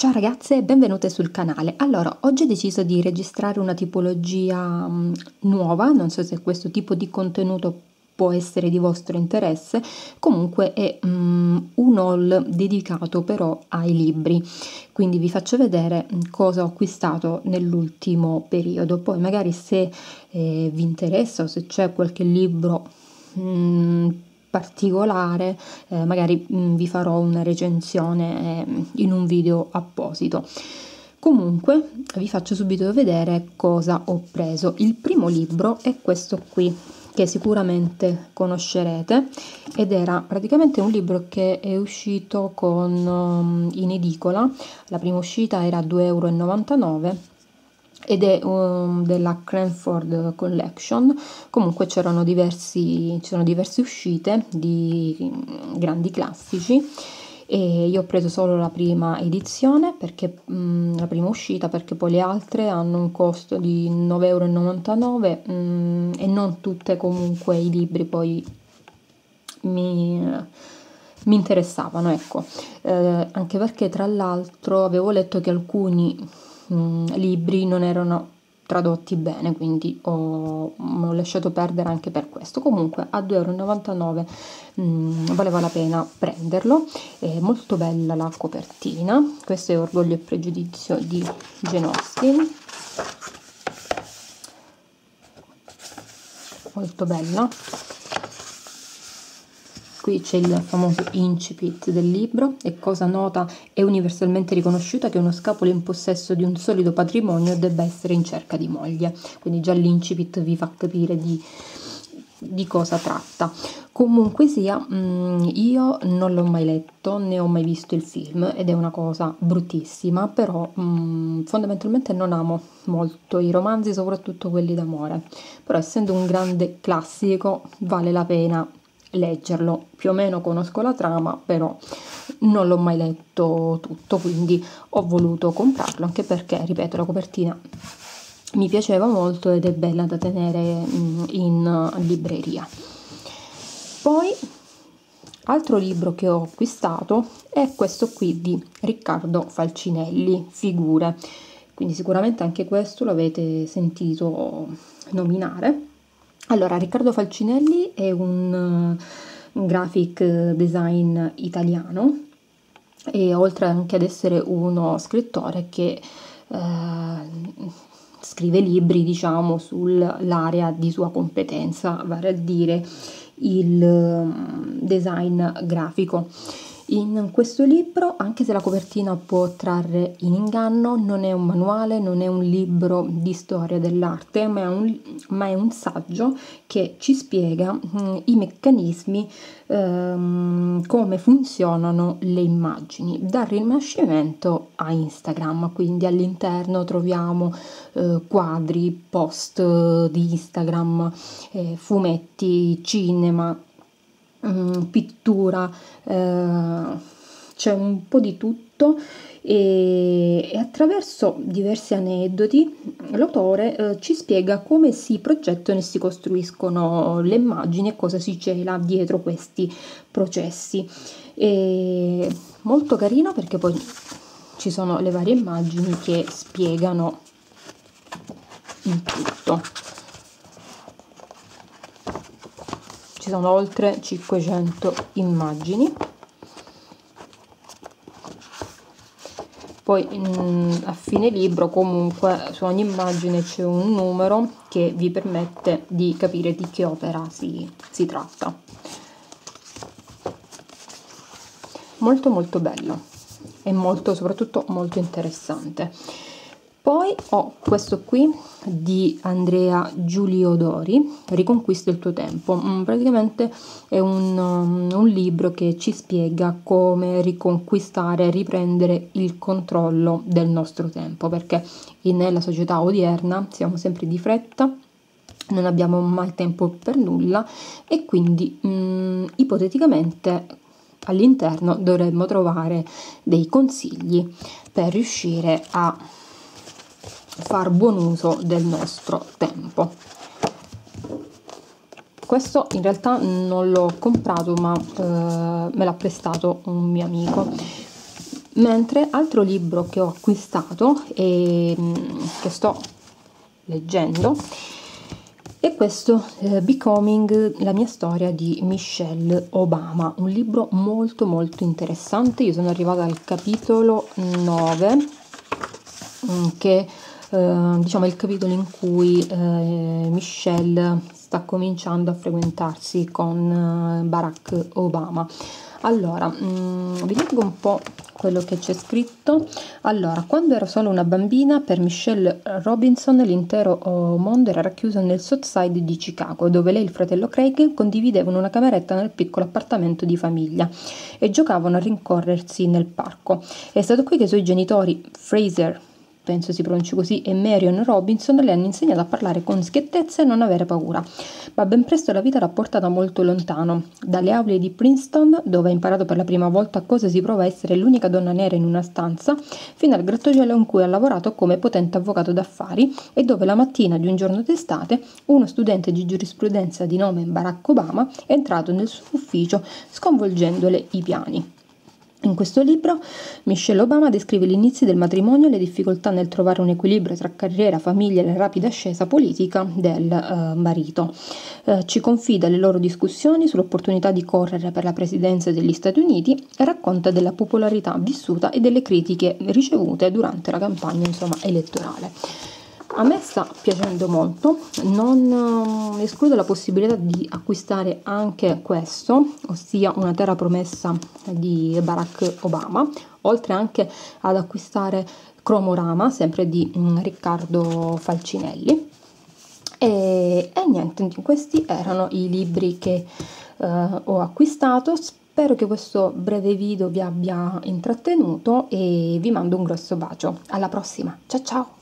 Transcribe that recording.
Ciao ragazze e benvenute sul canale. Allora, oggi ho deciso di registrare una tipologia um, nuova, non so se questo tipo di contenuto può essere di vostro interesse, comunque è um, un haul dedicato però ai libri, quindi vi faccio vedere mm, cosa ho acquistato nell'ultimo periodo, poi magari se eh, vi interessa o se c'è qualche libro particolare, eh, magari mh, mm, vi farò una recensione eh, in un video apposito. Comunque vi faccio subito vedere cosa ho preso. Il primo libro è questo qui che sicuramente conoscerete ed era praticamente un libro che è uscito con, um, in edicola, la prima uscita era 2,99 euro ed è um, della Cranford Collection. Comunque c'erano diversi, c'erano diverse uscite di mm, grandi classici e io ho preso solo la prima edizione perché mh, mm, la prima uscita perché poi le altre hanno un costo di 9,99 euro mh, e non tutte comunque i libri poi mi, mi interessavano ecco eh, anche perché tra l'altro avevo letto che alcuni mm, libri non erano tradotti bene, quindi ho, ho, lasciato perdere anche per questo. Comunque a 2,99 euro mh, valeva la pena prenderlo, è molto bella la copertina, questo è Orgoglio e Pregiudizio di Austen, molto bella qui c'è il famoso incipit del libro, è cosa nota e universalmente riconosciuta che uno scapolo in possesso di un solido patrimonio debba essere in cerca di moglie, quindi già l'incipit vi fa capire di, di cosa tratta. Comunque sia, mm, io non l'ho mai letto, né ho mai visto il film ed è una cosa bruttissima, però mm, fondamentalmente non amo molto i romanzi, soprattutto quelli d'amore, però essendo un grande classico vale la pena leggerlo. Più o meno conosco la trama, però non l'ho mai letto tutto, quindi ho voluto comprarlo, anche perché, ripeto, la copertina mi piaceva molto ed è bella da tenere mm, in libreria. Poi, altro libro che ho acquistato è questo qui di Riccardo Falcinelli, Figure. Quindi sicuramente anche questo l'avete sentito nominare allora, Riccardo Falcinelli è un, un graphic design italiano e oltre anche ad essere uno scrittore che eh, scrive libri, diciamo, sull'area di sua competenza, vale a dire il mm, design grafico. In questo libro, anche se la copertina può trarre in inganno, non è un manuale, non è un libro di storia dell'arte, ma è un, ma è un saggio che ci spiega mh, i meccanismi, ehm, come funzionano le immagini, dal Rinascimento a Instagram. Quindi all'interno troviamo eh, quadri, post di Instagram, eh, fumetti, cinema um, pittura, eh, c'è un po' di tutto e, e attraverso diversi aneddoti l'autore eh, ci spiega come si progettano e si costruiscono le immagini e cosa si cela dietro questi processi. E molto carino perché poi ci sono le varie immagini che spiegano il tutto. Ci sono oltre 500 immagini. Poi in, a fine libro comunque su ogni immagine c'è un numero che vi permette di capire di che opera si, si tratta. Molto molto bello e molto soprattutto molto interessante poi ho questo qui di Andrea Giuliodori, Riconquista il tuo tempo. Mm, praticamente è un, um, un libro che ci spiega come riconquistare, riprendere il controllo del nostro tempo, perché nella società odierna siamo sempre di fretta, non abbiamo mai tempo per nulla e quindi mh, mm, ipoteticamente all'interno dovremmo trovare dei consigli per riuscire a far buon uso del nostro tempo. Questo in realtà non l'ho comprato ma eh, me l'ha prestato un mio amico. Mentre altro libro che ho acquistato e mm, che sto leggendo è questo eh, Becoming, la mia storia di Michelle Obama, un libro molto molto interessante. Io sono arrivata al capitolo 9 mm, che eh, diciamo il capitolo in cui eh, Michelle sta cominciando a frequentarsi con eh, Barack Obama. Allora, mh, mm, vi leggo un po' quello che c'è scritto. Allora, quando ero solo una bambina, per Michelle Robinson l'intero oh, mondo era racchiuso nel South Side di Chicago, dove lei e il fratello Craig condividevano una cameretta nel piccolo appartamento di famiglia e giocavano a rincorrersi nel parco. È stato qui che i suoi genitori, Fraser penso si pronunci così, e Marion Robinson le hanno insegnato a parlare con schiettezza e non avere paura. Ma ben presto la vita l'ha portata molto lontano, dalle aule di Princeton, dove ha imparato per la prima volta cosa si prova a essere l'unica donna nera in una stanza, fino al grattacielo in cui ha lavorato come potente avvocato d'affari e dove la mattina di un giorno d'estate uno studente di giurisprudenza di nome Barack Obama è entrato nel suo ufficio sconvolgendole i piani. In questo libro Michelle Obama descrive gli inizi del matrimonio e le difficoltà nel trovare un equilibrio tra carriera, famiglia e la rapida ascesa politica del uh, marito. Uh, ci confida le loro discussioni sull'opportunità di correre per la presidenza degli Stati Uniti e racconta della popolarità vissuta e delle critiche ricevute durante la campagna insomma, elettorale. A me sta piacendo molto, non uh, escludo la possibilità di acquistare anche questo, ossia una terra promessa di Barack Obama, oltre anche ad acquistare Cromorama, sempre di um, Riccardo Falcinelli. E, e, niente, questi erano i libri che uh, ho acquistato. Spero che questo breve video vi abbia intrattenuto e vi mando un grosso bacio. Alla prossima, ciao ciao!